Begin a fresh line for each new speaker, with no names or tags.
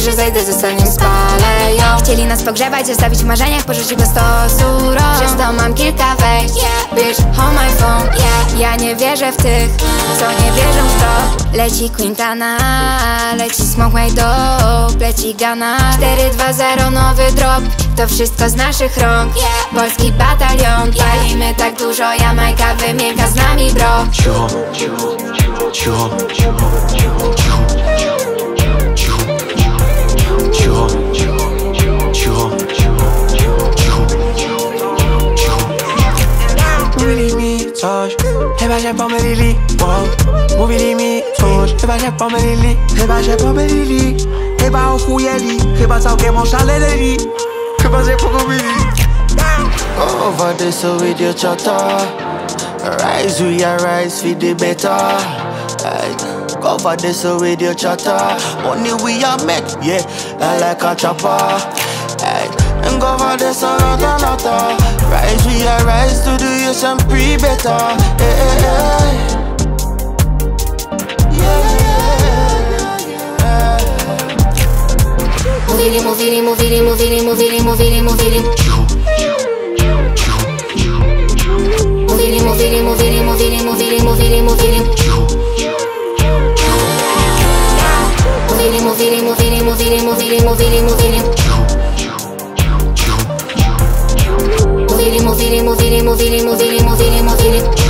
że zejdę ze sceny spalę ją. Chcieli nas pogrzebać, zostawić w marzeniach, porzucić go stosu rąk Przez to mam kilka wejść, yeah. bitch, hold my phone, yeah. Ja nie wierzę w tych, co nie wierzą w to. Leci Quintana, leci Smoke My Dope, leci Gana 4-2-0, nowy drop, to wszystko z naszych rąk. Polski batalion, palimy tak dużo, Jamajka wymienka z nami bro.
Cicho, cicho, cicho, cicho, cicho, cicho,
chyba się pomylili wow. Mówili mi coś, chyba się pomylili Chyba się pomylili, chyba ochujeli Chyba całkiem oszaleli Chyba się pogubili
Over this so with your chatter Rise we are rise for the better. Cover this so with your chatter Money we are make, yeah I like a chopper. And cover this so not another Rise we are rise to do focus and be better.
Eh, hey, eh, eh. hey, hey. feeling, Move feeling, Move feeling, Move feeling.